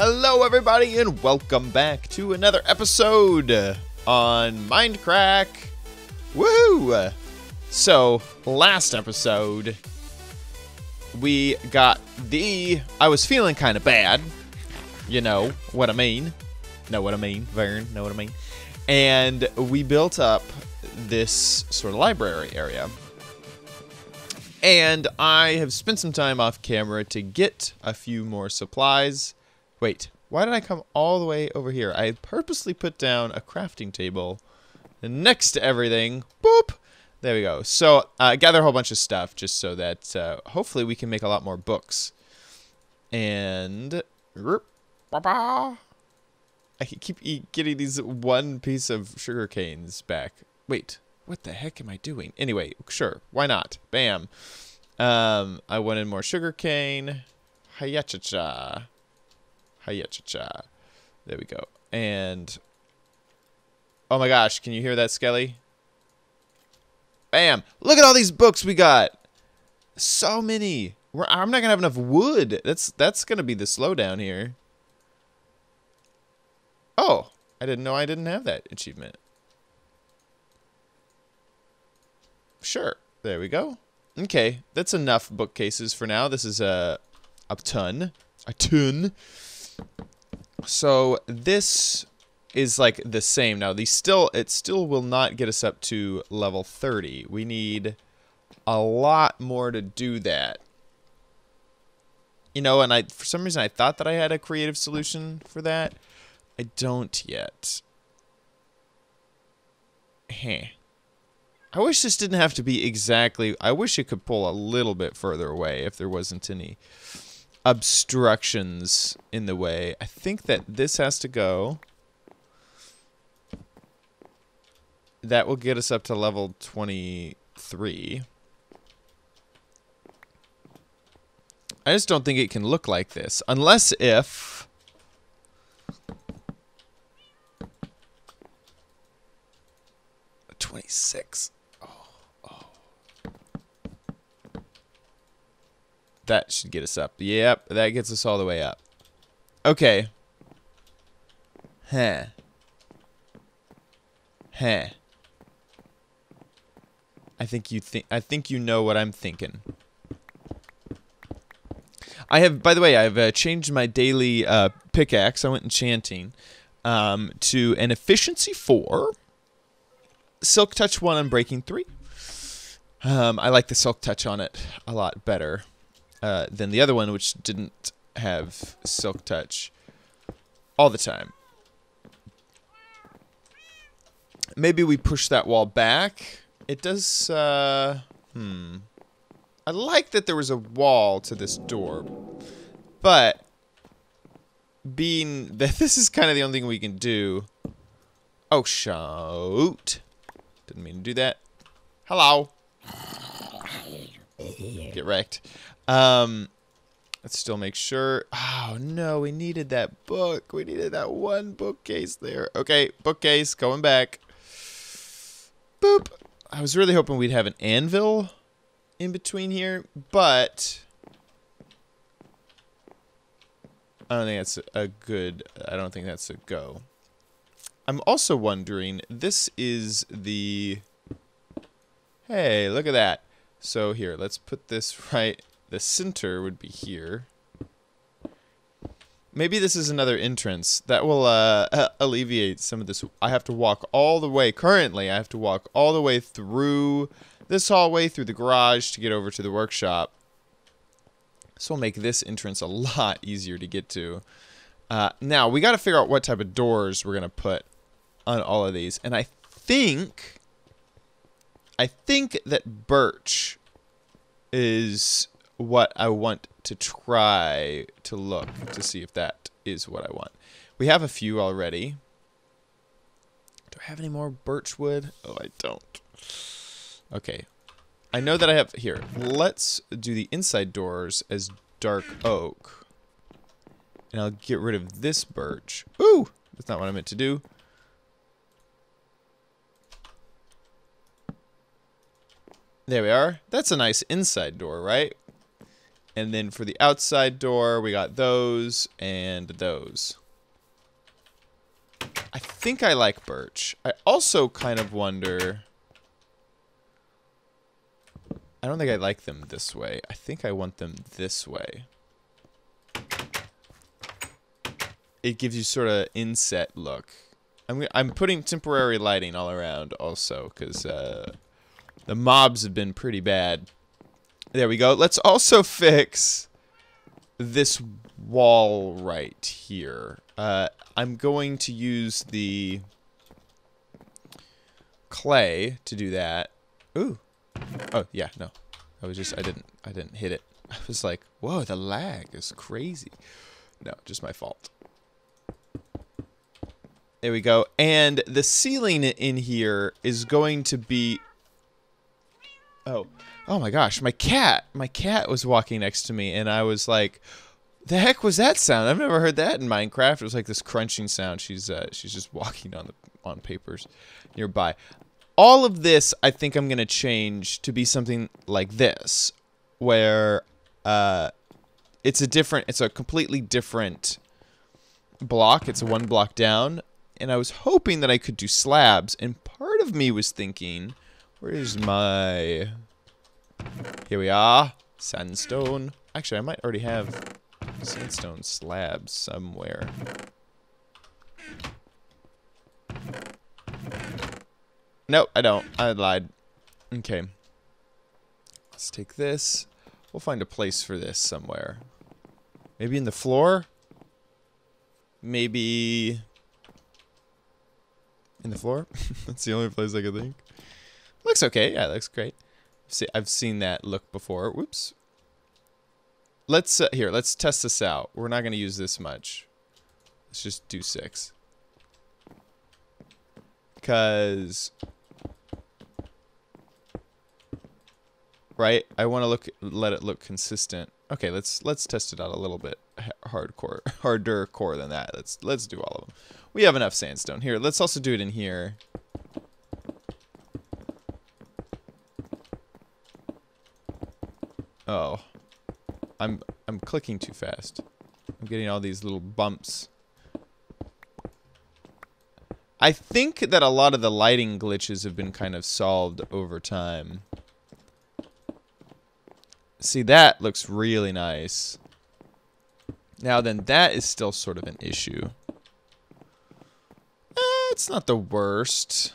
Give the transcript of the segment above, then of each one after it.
Hello, everybody, and welcome back to another episode on Mindcrack. Woohoo! So, last episode, we got the. I was feeling kind of bad. You know what I mean. Know what I mean, Vern? Know what I mean? And we built up this sort of library area. And I have spent some time off camera to get a few more supplies. Wait, why did I come all the way over here? I purposely put down a crafting table next to everything. Boop! There we go. So, uh, gather a whole bunch of stuff just so that uh, hopefully we can make a lot more books. And... I keep getting these one piece of sugar canes back. Wait, what the heck am I doing? Anyway, sure, why not? Bam. Um, I wanted more sugar cane. Hayacha-cha. Hayacha-cha. There we go. And... Oh my gosh, can you hear that, Skelly? Bam! Look at all these books we got! So many! We're, I'm not gonna have enough wood. That's that's gonna be the slowdown here. Oh, I didn't know I didn't have that achievement. Sure, there we go. Okay, that's enough bookcases for now. This is a a ton, a ton. So this is like the same now. These still it still will not get us up to level 30. We need a lot more to do that. You know, and I for some reason I thought that I had a creative solution for that. I don't yet. Heh. I wish this didn't have to be exactly... I wish it could pull a little bit further away if there wasn't any obstructions in the way. I think that this has to go. That will get us up to level 23. I just don't think it can look like this. Unless if... 26. Oh, oh. That should get us up. Yep, that gets us all the way up. Okay. Huh. Huh. I think you think I think you know what I'm thinking. I have, by the way, I've uh, changed my daily uh, pickaxe. I went enchanting um, to an efficiency four. Silk Touch 1 and Breaking 3. Um, I like the Silk Touch on it a lot better uh, than the other one, which didn't have Silk Touch all the time. Maybe we push that wall back. It does, uh, hmm. I like that there was a wall to this door, but being that this is kind of the only thing we can do. Oh, shoot. Didn't mean to do that. Hello. Get wrecked. Um, let's still make sure. Oh, no, we needed that book. We needed that one bookcase there. Okay, bookcase, going back. Boop. I was really hoping we'd have an anvil in between here, but... I don't think that's a good... I don't think that's a go. I'm also wondering, this is the... Hey, look at that. So here, let's put this right... The center would be here. Maybe this is another entrance. That will uh, alleviate some of this. I have to walk all the way. Currently, I have to walk all the way through this hallway, through the garage to get over to the workshop. This will make this entrance a lot easier to get to. Uh, now, we got to figure out what type of doors we're going to put on all of these. And I think, I think that birch is what I want to try to look to see if that is what I want. We have a few already. Do I have any more birch wood? Oh, I don't. Okay. I know that I have... Here, let's do the inside doors as dark oak. And I'll get rid of this birch. Ooh! That's not what I meant to do. There we are. That's a nice inside door, right? And then for the outside door, we got those and those. I think I like birch. I also kind of wonder... I don't think I like them this way. I think I want them this way. It gives you sort of inset look. I'm I'm putting temporary lighting all around also because uh, the mobs have been pretty bad. There we go. Let's also fix this wall right here. Uh, I'm going to use the clay to do that. Ooh. Oh, yeah, no. I was just, I didn't, I didn't hit it. I was like, whoa, the lag is crazy. No, just my fault. There we go. And the ceiling in here is going to be... Oh. Oh my gosh, my cat. My cat was walking next to me and I was like, the heck was that sound? I've never heard that in Minecraft. It was like this crunching sound. She's uh, she's just walking on the on papers nearby. All of this, I think I'm gonna change to be something like this, where uh, it's a different, it's a completely different block. It's a one block down, and I was hoping that I could do slabs. And part of me was thinking, where is my? Here we are, sandstone. Actually, I might already have sandstone slabs somewhere. Nope, I don't. I lied. Okay. Let's take this. We'll find a place for this somewhere. Maybe in the floor? Maybe... In the floor? That's the only place I could think. Looks okay. Yeah, looks great. See, I've seen that look before. Whoops. Let's, uh, here, let's test this out. We're not going to use this much. Let's just do six. Because right? I want to look let it look consistent. Okay, let's let's test it out a little bit hardcore, harder core than that. Let's let's do all of them. We have enough sandstone here. Let's also do it in here. Oh, I'm I'm clicking too fast. I'm getting all these little bumps. I think that a lot of the lighting glitches have been kind of solved over time. See, that looks really nice. Now then, that is still sort of an issue. Eh, it's not the worst.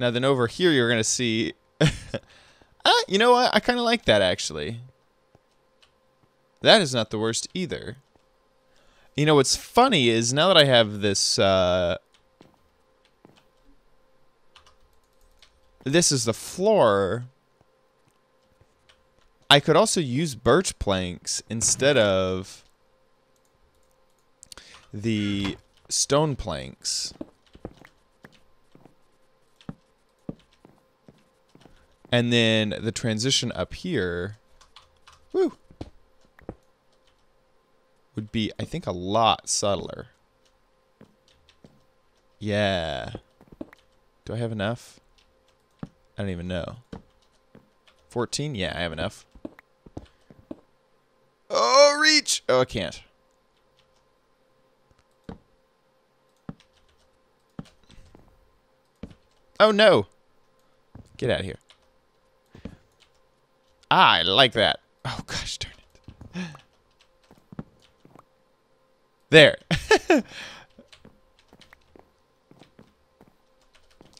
Now then, over here, you're going to see... ah, you know what? I kind of like that, actually. That is not the worst either. You know, what's funny is now that I have this... Uh, this is the floor I could also use birch planks instead of the stone planks. And then the transition up here, woo, would be, I think, a lot subtler. Yeah. Do I have enough? I don't even know. 14? Yeah, I have enough. Oh, reach! Oh, I can't. Oh, no. Get out of here. Ah, I like that. Oh, gosh darn it. There.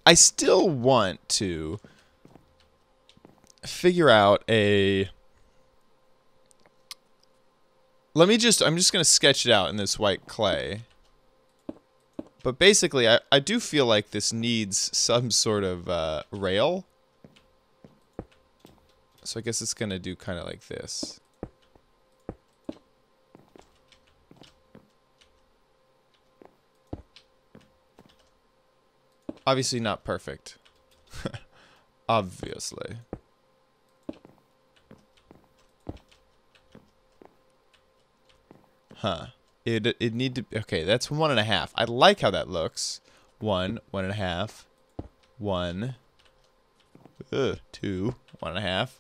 I still want to figure out a let me just, I'm just going to sketch it out in this white clay. But basically, I, I do feel like this needs some sort of uh, rail. So I guess it's going to do kind of like this. Obviously not perfect. Obviously. Huh. It it need to okay. That's one and a half. I like how that looks. One, one and a half, one, uh, two, one and a half.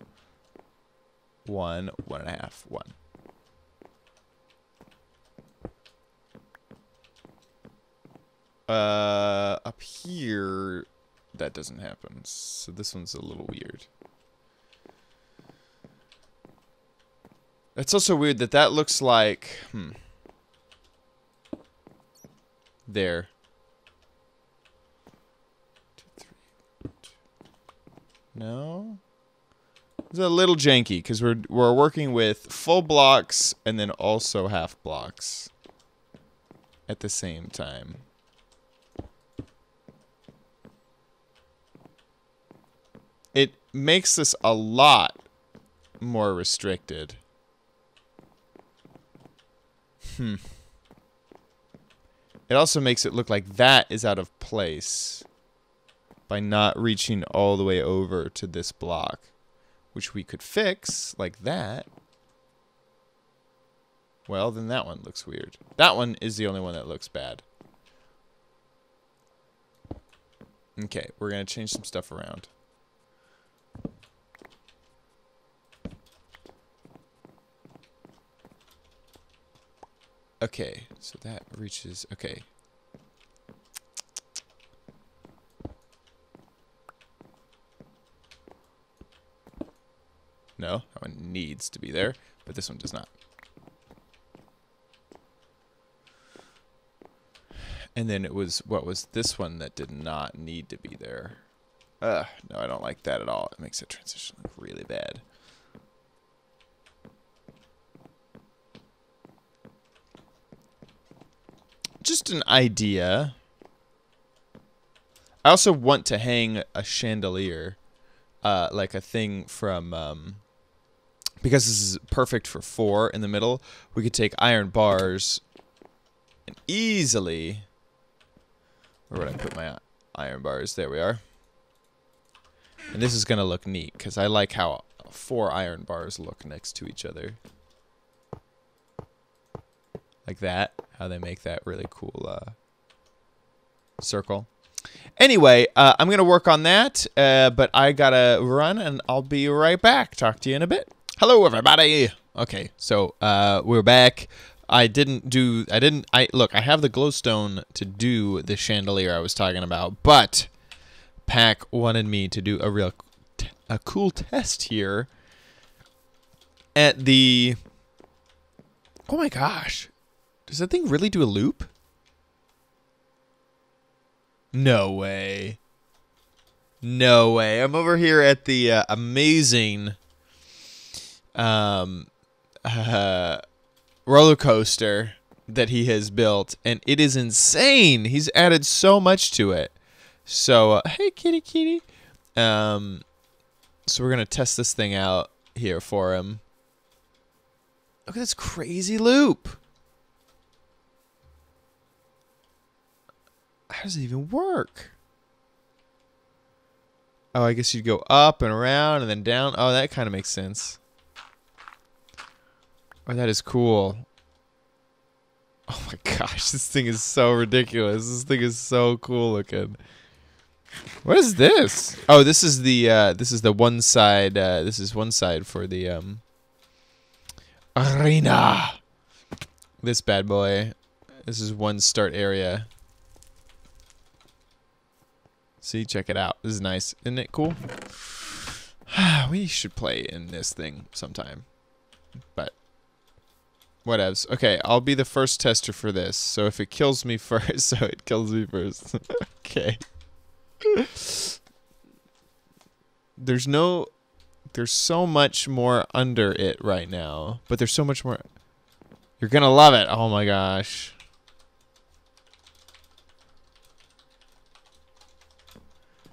One, one and a half, one. Uh, up here, that doesn't happen. So this one's a little weird. It's also weird that that looks like, hmm. There. No? It's a little janky because we're we're working with full blocks and then also half blocks at the same time. It makes this a lot more restricted. Hmm. It also makes it look like that is out of place by not reaching all the way over to this block, which we could fix like that. Well, then that one looks weird. That one is the only one that looks bad. Okay, we're going to change some stuff around. Okay, so that reaches, okay. No, that one needs to be there, but this one does not. And then it was, what was this one that did not need to be there? Ugh, no, I don't like that at all. It makes the transition look really bad. just an idea. I also want to hang a chandelier, uh, like a thing from, um, because this is perfect for four in the middle, we could take iron bars and easily, where would I put my iron bars? There we are. And this is going to look neat, because I like how four iron bars look next to each other like that. How they make that really cool uh, circle. Anyway, uh, I'm going to work on that, uh, but I got to run, and I'll be right back. Talk to you in a bit. Hello, everybody. Okay, so uh, we're back. I didn't do, I didn't, I, look, I have the glowstone to do the chandelier I was talking about, but Pak wanted me to do a real, a cool test here at the, oh my gosh, does that thing really do a loop? No way. No way. I'm over here at the uh, amazing um, uh, roller coaster that he has built, and it is insane. He's added so much to it. So, uh, hey, kitty, kitty. Um, so we're gonna test this thing out here for him. Look at this crazy loop. How does it even work? Oh, I guess you'd go up and around and then down. Oh, that kind of makes sense. Oh, that is cool. Oh my gosh, this thing is so ridiculous. This thing is so cool looking. What is this? Oh, this is the uh, this is the one side. Uh, this is one side for the um, arena. This bad boy. This is one start area. See, check it out. This is nice. Isn't it cool? we should play in this thing sometime. But whatevs. Okay, I'll be the first tester for this. So if it kills me first, so it kills me first. okay. there's no there's so much more under it right now, but there's so much more You're to love it. Oh my gosh.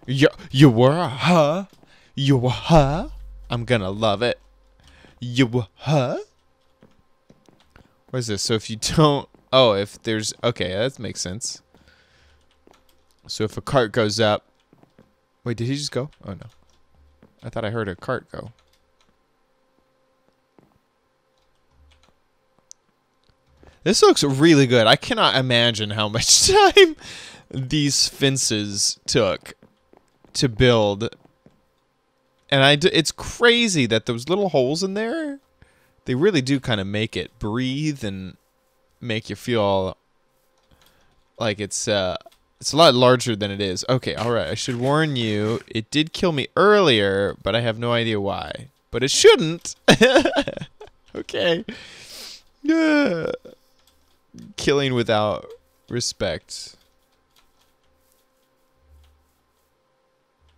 You, you were, huh? You were, huh? I'm gonna love it. You were, huh? What is this? So if you don't... Oh, if there's... Okay, that makes sense. So if a cart goes up... Wait, did he just go? Oh, no. I thought I heard a cart go. This looks really good. I cannot imagine how much time these fences took to build And I d- it's crazy that those little holes in there, they really do kind of make it breathe and make you feel like it's uh it's a lot larger than it is. Okay, all right. I should warn you, it did kill me earlier, but I have no idea why. But it shouldn't. okay. Yeah. Killing without respect.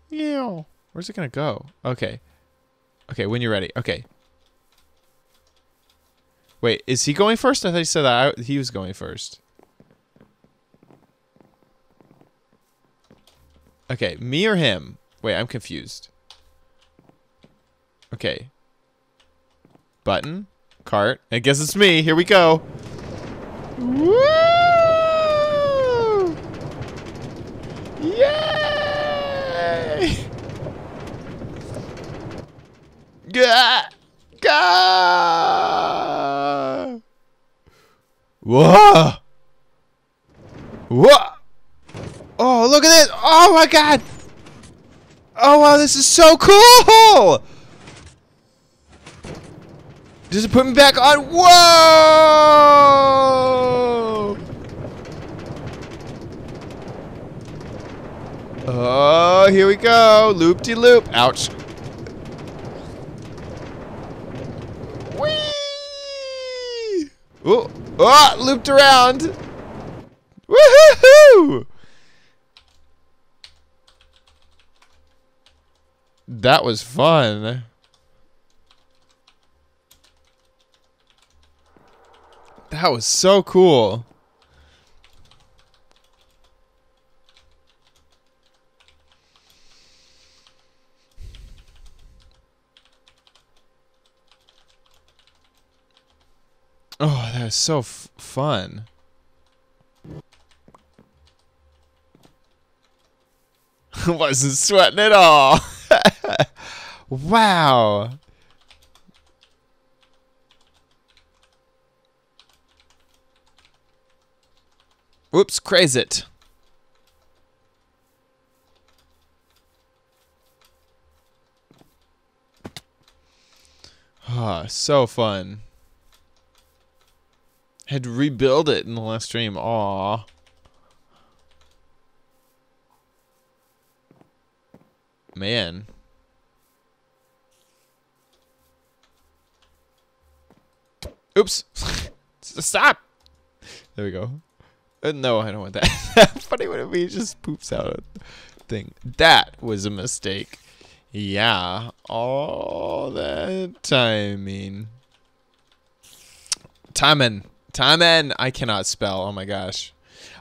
Yeah. Where's it gonna go? Okay. Okay, when you're ready. Okay. Wait, is he going first? I thought he said that I, he was going first. Okay, me or him? Wait, I'm confused. Okay. Button. Cart. I guess it's me. Here we go. Woo! Yay! Gah! Gah! Whoa! Whoa! Oh, look at this! Oh my god! Oh wow, this is so cool! Does it put me back on? Whoa! Oh, here we go. Loop de loop. Ouch. Whee! Oh, oh, looped around. Woohoo! That was fun. That was so cool. Was so fun. Wasn't sweating at all. wow. Whoops, crazy it. Ah, oh, so fun. Had to rebuild it in the last stream. Aw. Man. Oops. Stop. There we go. Uh, no, I don't want that. Funny when it be just poops out a thing. That was a mistake. Yeah. All that timing. Timing. Timing. I cannot spell. Oh my gosh.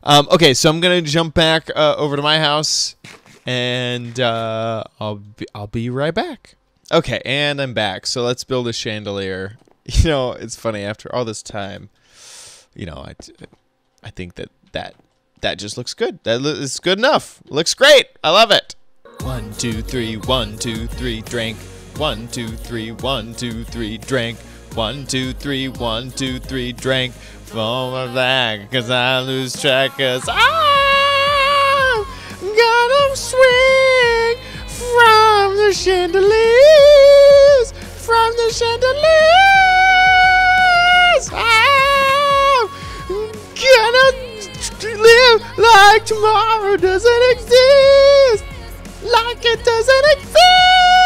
Um, okay, so I'm gonna jump back uh, over to my house, and uh, I'll be, I'll be right back. Okay, and I'm back. So let's build a chandelier. You know, it's funny after all this time. You know, I, I think that that that just looks good. That is good enough. Looks great. I love it. One, two, three, one, two, three, drink. One, two, three, one, two, three, drink. One, two, three, one, two, three, drink. Fall my flag, cause I lose track, cause I'm gonna swing from the chandeliers, from the chandeliers. I'm gonna live like tomorrow doesn't exist, like it doesn't exist.